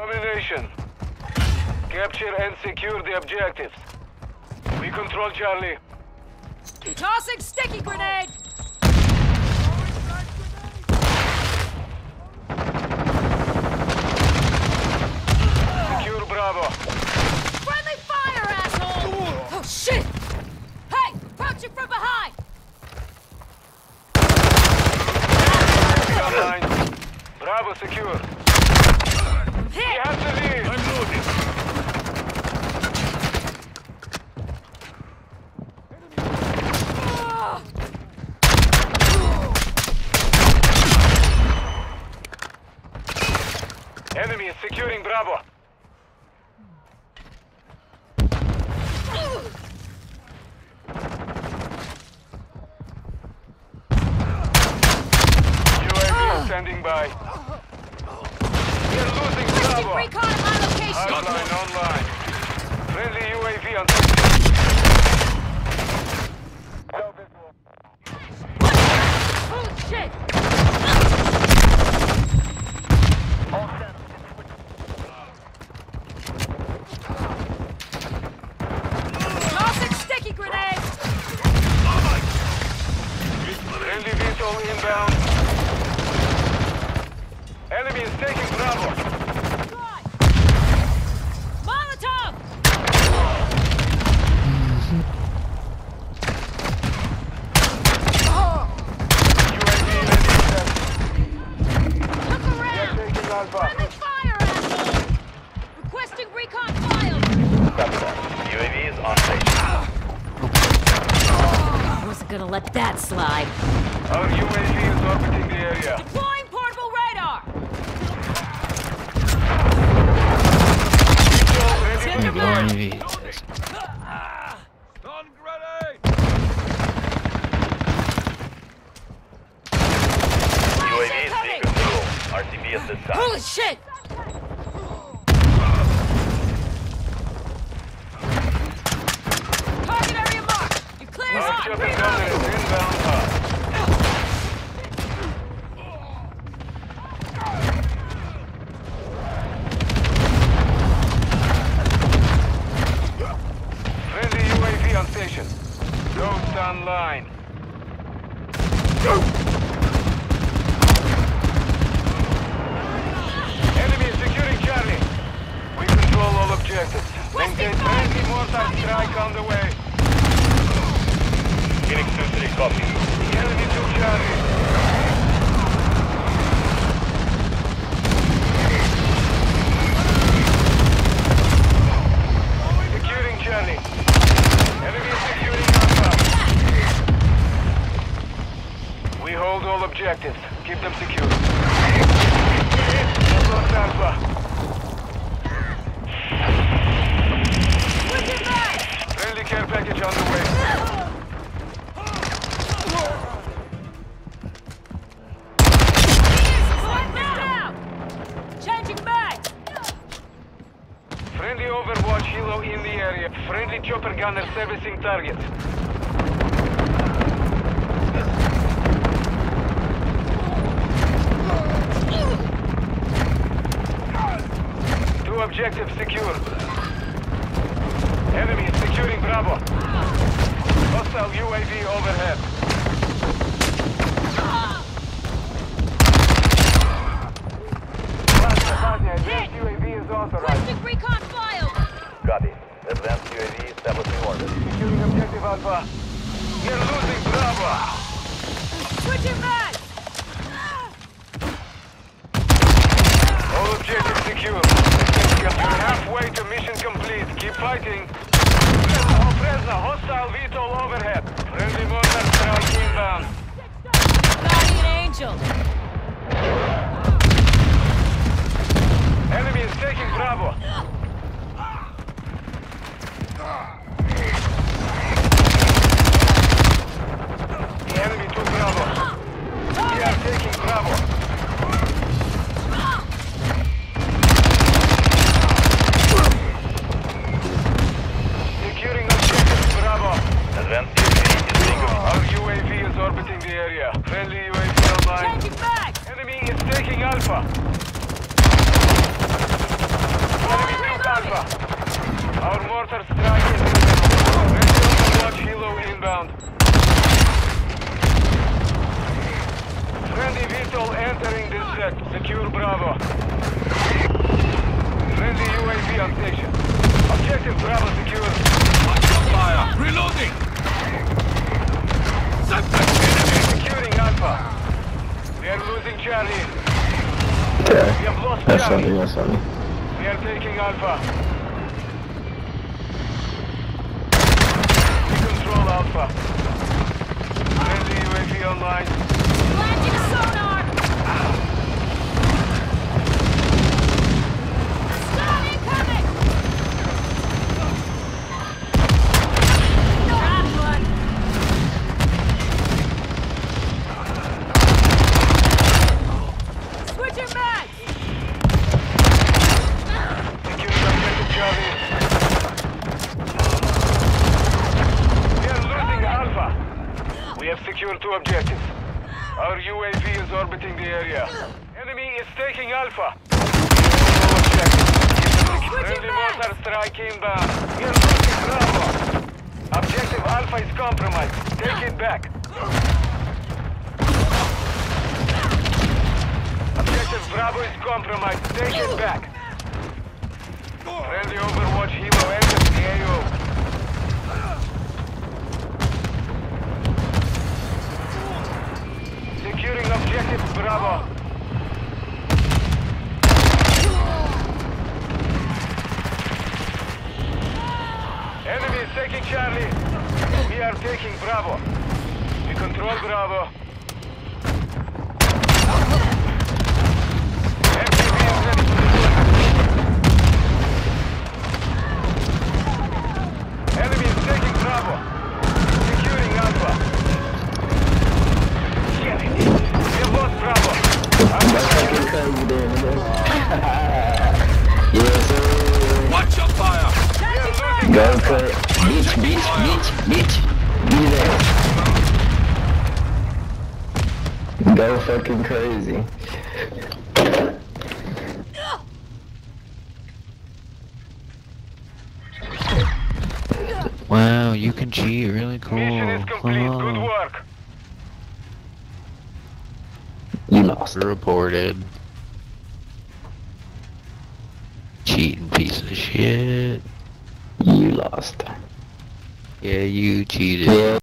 Domination. Capture and secure the objectives. We control Charlie. Tossing sticky grenade! Secure Bravo. Friendly fire, asshole! Oh, shit! Hey! Approaching from behind! Online. Bravo secure. We have the lead. I'm loading. Ah! Enemy is securing Bravo. UAV standing by. We're losing Requesting Bravo. recon my location! Hardline online. Friendly UAV on Holy shit! Tossing sticky grenade! Friendly VTOL inbound. Enemy is taking Bravo. Right. Molotov! UAV ready. Look around! Taking Alpha. Friendly fire, asshole! Requesting recon file! Copy that. UAV is on station. Wasn't gonna let that slide. Our UAV is orbiting the area. Deploying portable radar! Ready to Gun grenade. UAV is being control. RTB at this time. Holy shit! Target area marked! You clear Our on! chopper inbound uh, hard. Friendly UAV on station. Ghost online. Enemy is securing Charlie. We control all objectives. Maintain friendly mortar strike on the way. Phoenix 2-3 copy. Enemy took Charlie. Securing Charlie. Enemy securing Alpha. We hold all objectives. Keep them secure. Friendly Overwatch helo in the area. Friendly chopper gunner servicing target. Two objectives secured. Enemy is securing Bravo. Hostile UAV overhead. Advanced UAV is authorized. Requesting recon file! Copy. Advanced UAV establishing orbit. Securing objective Alpha. We're losing Bravo. Switching back! All objectives secure. You're halfway to mission complete. Keep fighting. Fresno, Fresno, hostile VTOL overhead. Friendly mortar strike inbound. Guardian angel! Enemy is taking Bravo. The enemy took Bravo. We are taking Bravo. Securing objective Bravo. Advanced UAV is being control. Our UAV is orbiting the area. Friendly UAV online. Changing back! Mortar strike is inbound. Watch helo inbound. Friendly VTOL entering this sec. Secure Bravo. Friendly UAV on station. Objective Bravo secure. Fire! Reloading! Subject enemy! Securing Alpha. We are losing Charlie. Okay. We have lost That's Charlie. funny, that's funny. We are taking Alpha. We control Alpha. UAV online. Planting a sonar! Stun incoming! Trap one! Switching back! Securing objective Charlie. We are losing Alpha. We have secured two objectives. Our UAV is orbiting the area. Enemy is taking Alpha. Friendly mortar strike inbound. We are losing Bravo. Objective Alpha is compromised. Take it back. Objective Bravo is compromised. Take it back. Friendly Overwatch helo enters the AO. Securing objective Bravo. Enemy is taking Charlie. We are taking Bravo. We control Bravo. Go Alpha. for it. Bitch, bitch, bitch, bitch. Be there. Go fucking crazy. Wow, you can cheat, really cool. Mission is complete. Good Oh, work. You lost. reported. Cheating piece of shit. You lost. Yeah, you cheated. Yeah.